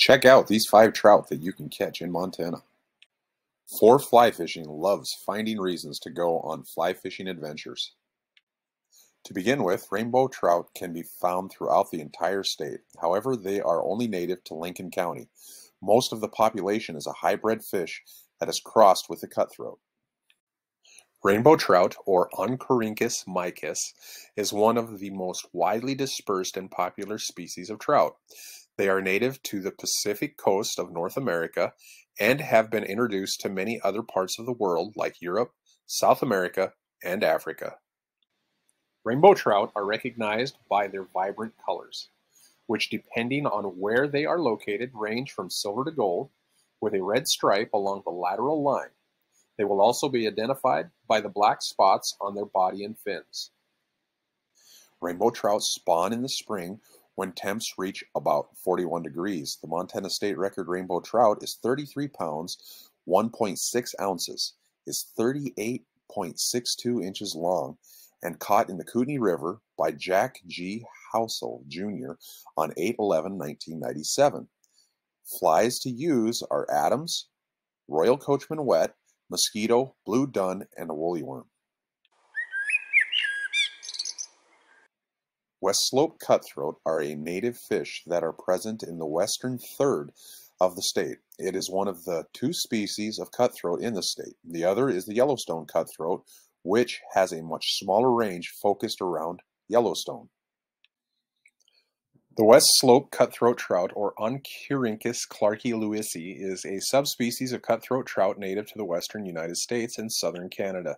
Check out these five trout that you can catch in Montana. For Fly Fishing loves finding reasons to go on fly fishing adventures. To begin with, rainbow trout can be found throughout the entire state. However, they are only native to Lincoln County. Most of the population is a hybrid fish that is crossed with the cutthroat. Rainbow trout, or Oncorhynchus mykiss, is one of the most widely dispersed and popular species of trout. They are native to the Pacific coast of North America and have been introduced to many other parts of the world like Europe, South America, and Africa. Rainbow trout are recognized by their vibrant colors, which depending on where they are located range from silver to gold with a red stripe along the lateral line. They will also be identified by the black spots on their body and fins. Rainbow trout spawn in the spring when temps reach about 41 degrees. The Montana state record rainbow trout is 33 pounds, 1.6 ounces, is 38.62 inches long, and caught in the Kootenai River by Jack G. Housel Jr. on 8 11 1997. Flies to use are Adams, Royal Coachman Wet, mosquito, blue dun, and a woolly worm. West Slope cutthroat are a native fish that are present in the western third of the state. It is one of the two species of cutthroat in the state. The other is the Yellowstone cutthroat, which has a much smaller range focused around Yellowstone. The West Slope cutthroat trout, or Oncorhynchus clarkii lewisi, is a subspecies of cutthroat trout native to the western United States and southern Canada.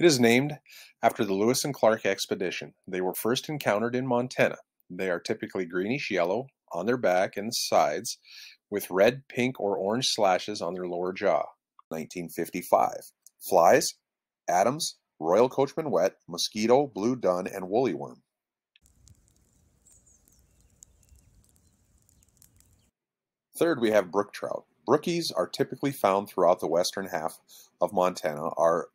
It is named after the Lewis and Clark expedition. They were first encountered in Montana. They are typically greenish yellow on their back and sides, with red, pink, or orange slashes on their lower jaw. 1955. Flies, Adams, Royal Coachman Wet, Mosquito, Blue Dun, and Woolly Worm. Third, we have brook trout. Brookies are typically found throughout the western half of Montana, are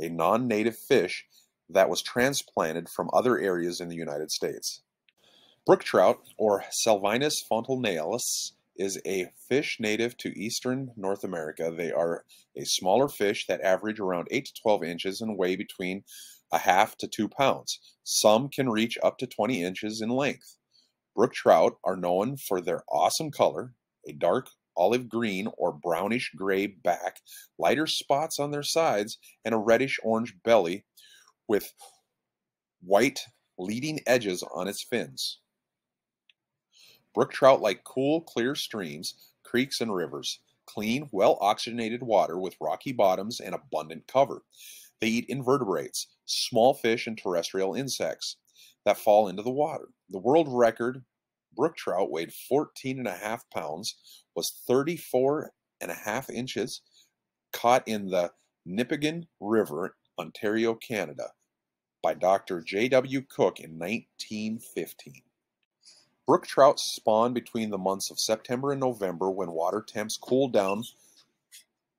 a non-native fish that was transplanted from other areas in the United States. Brook trout, or Salvelinus fontinalis, is a fish native to eastern North America. They are a smaller fish that average around 8 to 12 inches and weigh between a half to 2 pounds. Some can reach up to 20 inches in length. Brook trout are known for their awesome color, a dark olive green or brownish gray back, lighter spots on their sides, and a reddish orange belly with white leading edges on its fins. Brook trout like cool, clear streams, creeks, and rivers. Clean, well oxygenated water with rocky bottoms and abundant cover. They eat invertebrates, small fish, and terrestrial insects that fall into the water. The world record brook trout weighed 14 and a half pounds, was 34 and a half inches, caught in the Nipigon River, Ontario, Canada, by Dr. J.W. Cook in 1915. Brook trout spawn between the months of September and November when water temps cool down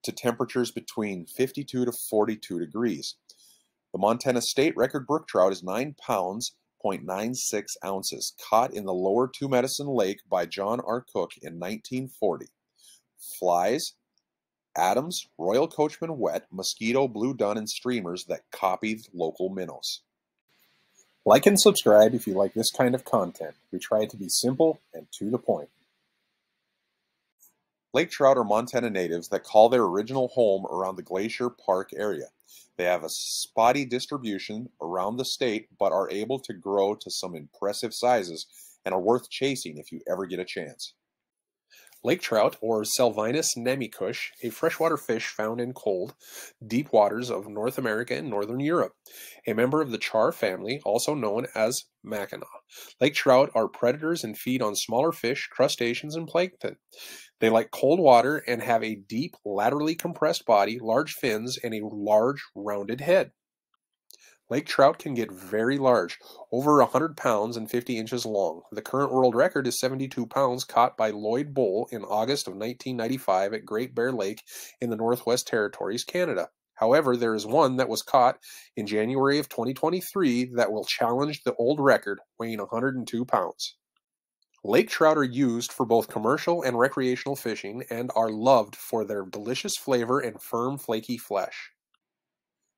to temperatures between 52 to 42 degrees. The Montana state record brook trout is 9 pounds 0.96 ounces, caught in the lower Two Medicine Lake by John R. Cook in 1940. Flies, Adams, Royal Coachman wet, mosquito, blue dun, and streamers that copied local minnows. Like and subscribe if you like this kind of content. We try to be simple and to the point. Lake trout are Montana natives that call their original home around the Glacier Park area. They have a spotty distribution around the state, but are able to grow to some impressive sizes and are worth chasing if you ever get a chance. Lake trout, or Salvelinus namaycush, a freshwater fish found in cold, deep waters of North America and Northern Europe. A member of the char family, also known as Mackinaw. Lake trout are predators and feed on smaller fish, crustaceans, and plankton. They like cold water and have a deep, laterally compressed body, large fins, and a large, rounded head. Lake trout can get very large, over 100 pounds and 50 inches long. The current world record is 72 pounds caught by Lloyd Bull in August of 1995 at Great Bear Lake in the Northwest Territories, Canada. However, there is one that was caught in January of 2023 that will challenge the old record, weighing 102 pounds. Lake trout are used for both commercial and recreational fishing and are loved for their delicious flavor and firm, flaky flesh.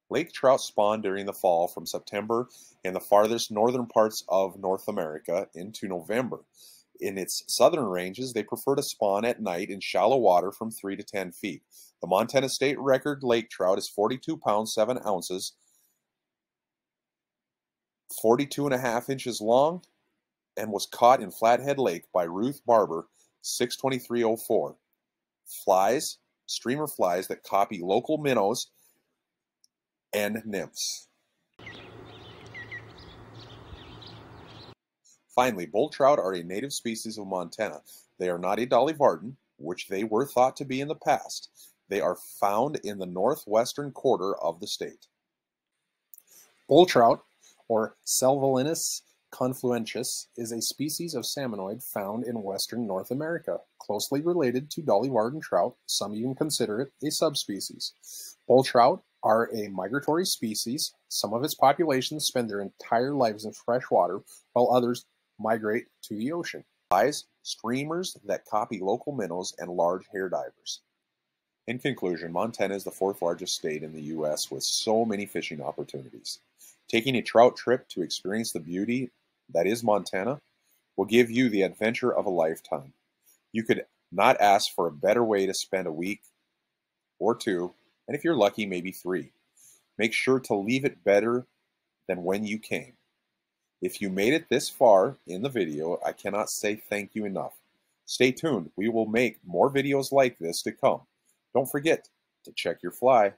Lake trout spawn during the fall from September in the farthest northern parts of North America into November. In its southern ranges, they prefer to spawn at night in shallow water from 3 to 10 feet. The Montana state record lake trout is 42 pounds 7 ounces, 42 and a half inches long, and was caught in Flathead Lake by Ruth Barber, 62304. Flies, streamer flies that copy local minnows and nymphs. Finally, bull trout are a native species of Montana. They are not a Dolly Varden, which they were thought to be in the past. They are found in the northwestern quarter of the state. Bull trout, or Salvelinus confluentus is a species of salmonoid found in western North America, closely related to Dolly Varden trout, some even consider it a subspecies. Bull trout are a migratory species. Some of its populations spend their entire lives in fresh water, while others migrate to the ocean. Flies, streamers that copy local minnows, and large hair divers. In conclusion, Montana is the fourth largest state in the U.S. with so many fishing opportunities. Taking a trout trip to experience the beauty that is Montana will give you the adventure of a lifetime. You could not ask for a better way to spend a week or two, and if you're lucky, maybe three. Make sure to leave it better than when you came. If you made it this far in the video, I cannot say thank you enough. Stay tuned. We will make more videos like this to come. Don't forget to check your fly.